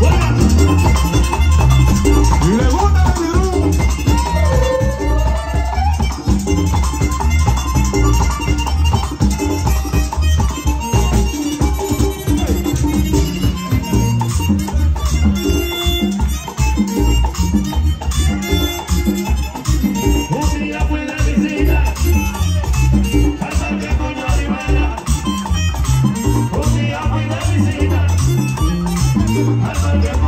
One.